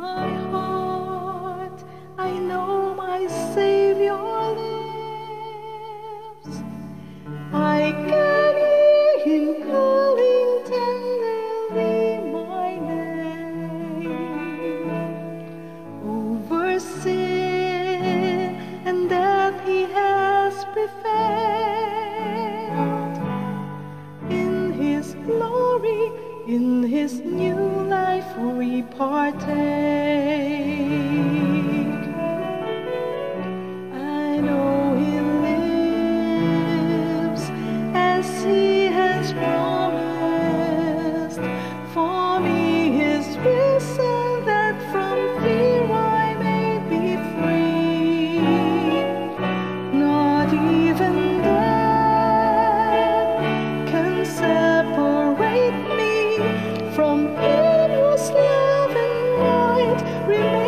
my heart, I know my Savior lives. I can hear Him calling tenderly my name. Over sin in His new life we partake. I know He lives as He has promised. For me is risen that from fear I may be free. Not even Him whose love and remain